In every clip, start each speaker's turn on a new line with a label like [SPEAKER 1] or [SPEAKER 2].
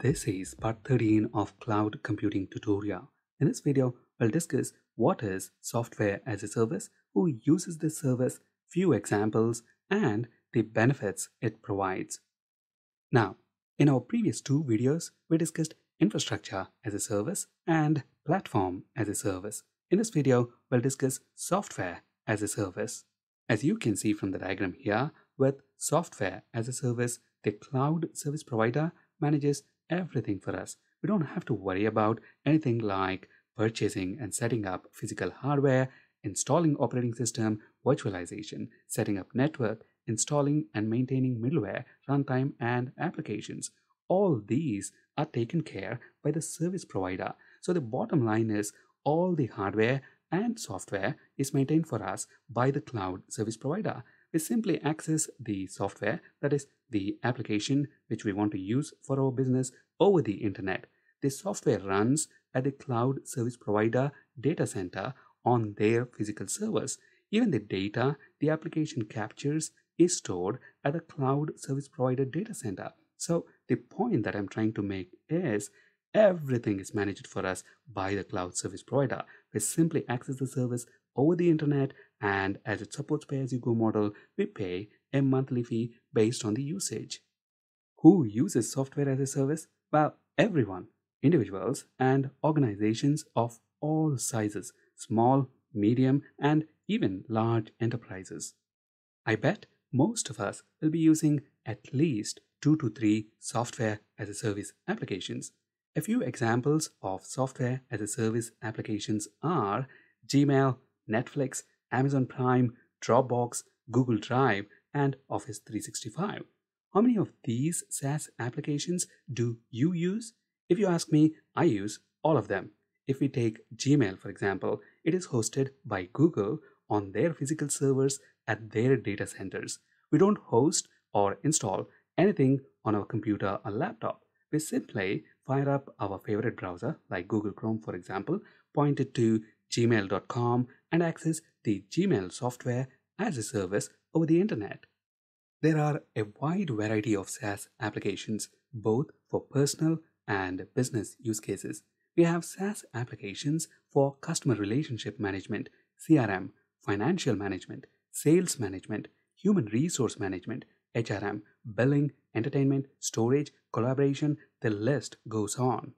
[SPEAKER 1] This is part 13 of Cloud Computing tutorial. In this video, we'll discuss what is software as a service, who uses this service, few examples, and the benefits it provides. Now, in our previous two videos, we discussed infrastructure as a service and platform as a service. In this video, we'll discuss software as a service. As you can see from the diagram here, with software as a service, the cloud service provider manages everything for us. We don't have to worry about anything like purchasing and setting up physical hardware, installing operating system, virtualization, setting up network, installing and maintaining middleware, runtime, and applications. All these are taken care by the service provider. So the bottom line is all the hardware and software is maintained for us by the cloud service provider. We simply access the software, that is the application which we want to use for our business over the internet. The software runs at the cloud service provider data center on their physical servers. Even the data the application captures is stored at the cloud service provider data center. So the point that I'm trying to make is everything is managed for us by the cloud service provider. We simply access the service over the internet and as it supports pay-as-you-go model, we pay a monthly fee based on the usage. Who uses software as a service? Well, everyone, individuals and organizations of all sizes, small, medium, and even large enterprises. I bet most of us will be using at least two to three software as a service applications. A few examples of software as a service applications are Gmail, Netflix, Amazon Prime, Dropbox, Google Drive, and Office 365. How many of these SaaS applications do you use? If you ask me, I use all of them. If we take Gmail, for example, it is hosted by Google on their physical servers at their data centers. We don't host or install anything on our computer or laptop. We simply fire up our favorite browser, like Google Chrome, for example, point it to gmail.com and access the Gmail software as a service over the internet. There are a wide variety of SaaS applications, both for personal and business use cases. We have SaaS applications for customer relationship management, CRM, financial management, sales management, human resource management, HRM, billing, entertainment, storage, collaboration, the list goes on.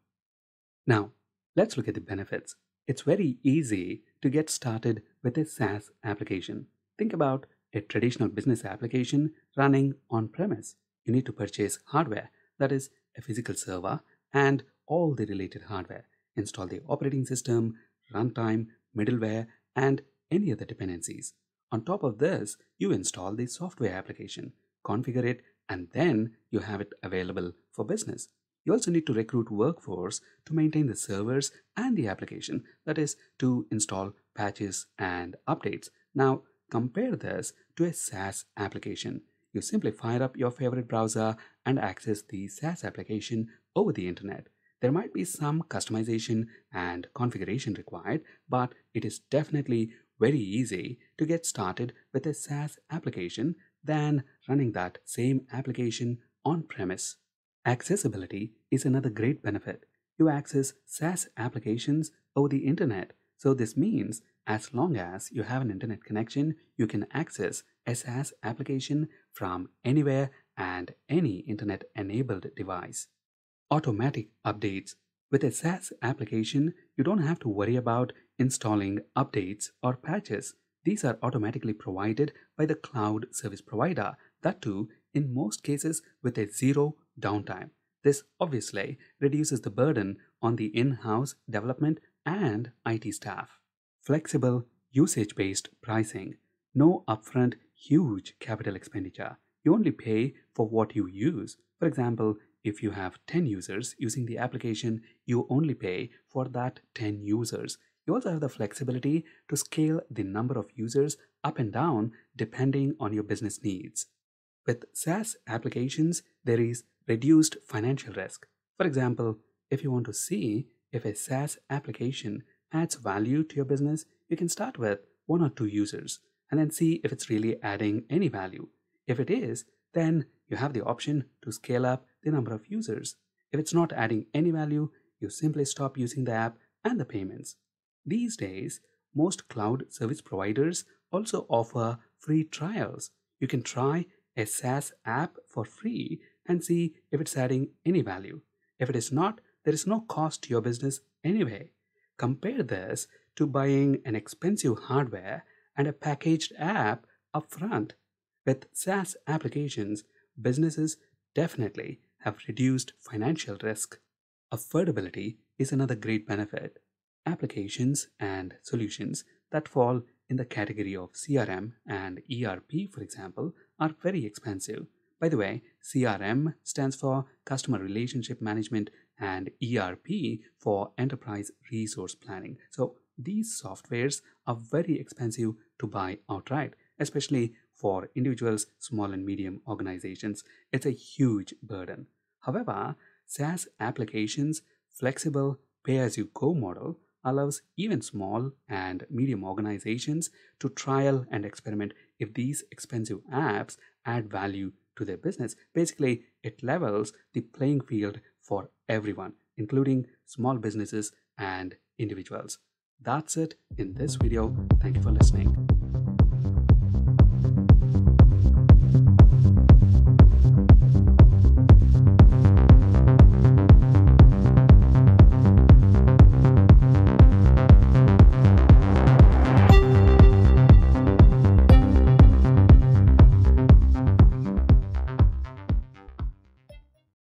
[SPEAKER 1] Now, let's look at the benefits. It's very easy to get started with a SaaS application. Think about a traditional business application running on premise. You need to purchase hardware, that is, a physical server and all the related hardware. Install the operating system, runtime, middleware, and any other dependencies. On top of this, you install the software application, configure it, and then you have it available for business. You also need to recruit workforce to maintain the servers and the application, that is, to install patches and updates. Now, compare this to a SaaS application. You simply fire up your favorite browser and access the SaaS application over the internet. There might be some customization and configuration required, but it is definitely very easy to get started with a SaaS application than running that same application on premise. Accessibility is another great benefit. You access SaaS applications over the internet. So this means as long as you have an internet connection, you can access a SaaS application from anywhere and any internet enabled device. Automatic updates. With a SaaS application, you don't have to worry about installing updates or patches. These are automatically provided by the cloud service provider, that too, in most cases, with a zero downtime. This obviously reduces the burden on the in house development and IT staff. Flexible, usage based pricing. No upfront, huge capital expenditure. You only pay for what you use. For example, if you have 10 users using the application, you only pay for that 10 users. You also have the flexibility to scale the number of users up and down depending on your business needs. With SaaS applications, there is reduced financial risk. For example, if you want to see if a SaaS application adds value to your business, you can start with one or two users and then see if it's really adding any value. If it is, then you have the option to scale up the number of users. If it's not adding any value, you simply stop using the app and the payments. These days, most cloud service providers also offer free trials. You can try a SaaS app for free and see if it's adding any value. If it is not, there is no cost to your business anyway. Compare this to buying an expensive hardware and a packaged app upfront. With SaaS applications, businesses definitely have reduced financial risk. Affordability is another great benefit. Applications and solutions that fall in the category of CRM and ERP, for example, are very expensive. By the way, CRM stands for Customer Relationship Management and ERP for Enterprise Resource Planning. So these softwares are very expensive to buy outright, especially for individuals, small and medium organizations. It's a huge burden. However, SaaS applications, flexible pay as you go model allows even small and medium organizations to trial and experiment if these expensive apps add value to their business. Basically, it levels the playing field for everyone, including small businesses and individuals. That's it in this video. Thank you for listening.